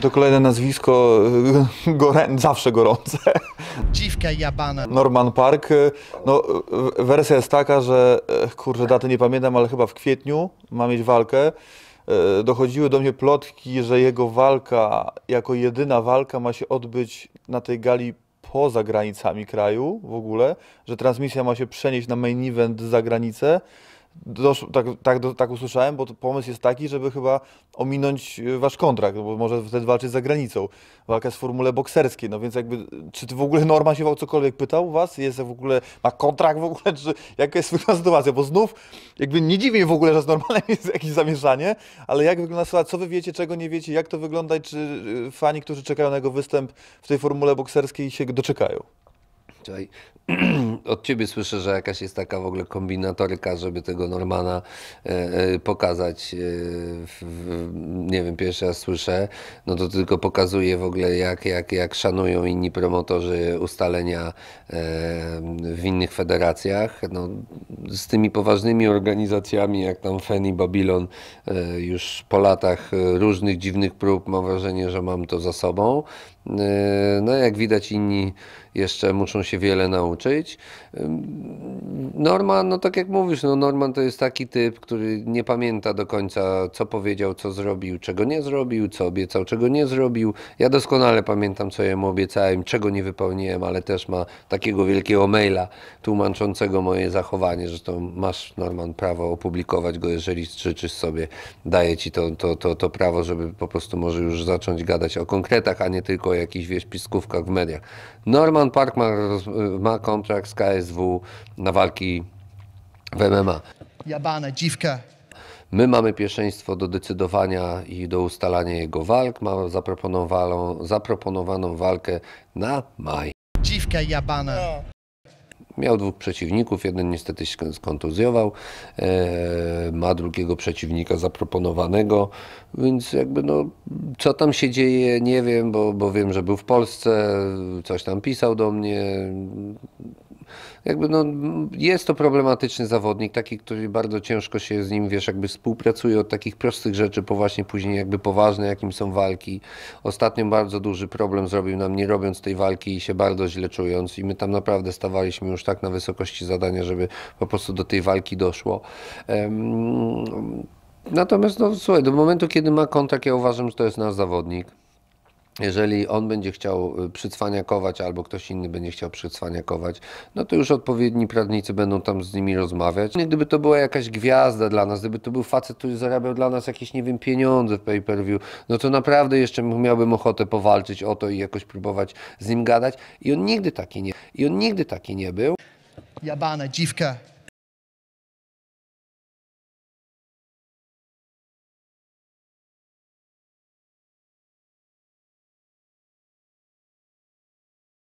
To kolejne nazwisko, y, gorę, zawsze gorące. Dziwka jabana. Norman Park. y, No, wersja jest taka, że y, kurczę, daty nie pamiętam, ale chyba w kwietniu ma mieć walkę. Dochodziły do mnie plotki, że jego walka jako jedyna walka ma się odbyć na tej gali poza granicami kraju w ogóle, że transmisja ma się przenieść na main event za granicę. Dosz, tak, tak, do- tak usłyszałem, bo pomysł jest taki, żeby chyba ominąć y, wasz kontrakt, bo może wtedy walczyć za granicą. Walka w formule bokserskiej, no więc jakby, czy w ogóle Norman się o cokolwiek pytał was? Jest w ogóle, ma kontrakt w ogóle, czy jaka jest wygląda sytuacja? Bo znów, jakby nie dziwi mnie w ogóle, że z Normanem jest jakieś zamieszanie, ale jak wygląda sytuacja, co wy wiecie, czego nie wiecie, jak to wygląda czy y, fani, którzy czekają na jego występ w tej formule bokserskiej się doczekają? Od ciebie słyszę, że jakaś jest taka w ogóle kombinatoryka, żeby tego Normana e, e, pokazać. E, nie wiem, pierwszy raz słyszę. No to tylko pokazuje w ogóle, jak, jak, jak szanują inni promotorzy ustalenia w innych federacjach. No, z tymi poważnymi organizacjami, jak tam FEN i Babylon, już po latach różnych dziwnych prób mam wrażenie, że mam to za sobą. E, No jak widać inni jeszcze muszą się wiele nauczyć. Ym, Norman, no tak jak mówisz, no Norman to jest taki typ, który nie pamięta do końca, co powiedział, co zrobił, czego nie zrobił, co obiecał, czego nie zrobił. Ja doskonale pamiętam, co jemu obiecałem, czego nie wypełniłem, ale też ma takiego wielkiego maila tłumaczącego moje zachowanie, że to masz, Norman, prawo opublikować go, jeżeli życzysz sobie. Daję ci to, to, to, to prawo, żeby po prostu może już zacząć gadać o konkretach, a nie tylko jakichś, wiesz, piskówkach w mediach. Norman Park ma, roz- ma kontrakt z KSW na walki w MMA. Jabana, dziwka. My mamy pierwszeństwo do decydowania i do ustalania jego walk. Ma zaproponowaną, zaproponowaną walkę na maj. Dziwka jabana. Miał dwóch przeciwników, jeden niestety się skontuzjował, e, ma drugiego przeciwnika zaproponowanego, więc jakby no, co tam się dzieje, nie wiem, bo, bo wiem, że był w Polsce, coś tam pisał do mnie. Jakby no, jest to problematyczny zawodnik, taki, który bardzo ciężko się z nim, wiesz, jakby współpracuje od takich prostych rzeczy po właśnie później jakby poważne, jakim są walki. Ostatnio bardzo duży problem zrobił nam nie robiąc tej walki i się bardzo źle czując i my tam naprawdę stawaliśmy już tak na wysokości zadania, żeby po prostu do tej walki doszło. Em, Natomiast no słuchaj, do momentu, kiedy ma kontrakt, ja uważam, że to jest nasz zawodnik. Jeżeli on będzie chciał y, przycwaniakować, albo ktoś inny będzie chciał przycwaniakować, no to już odpowiedni prawnicy będą tam z nimi rozmawiać. Gdyby to była jakaś gwiazda dla nas, gdyby to był facet, który zarabiał dla nas jakieś, nie wiem, pieniądze w pay-per-view, no to naprawdę jeszcze miałbym ochotę powalczyć o to i jakoś próbować z nim gadać. I on nigdy taki nie, i on nigdy taki nie był. Jabana, dziwka.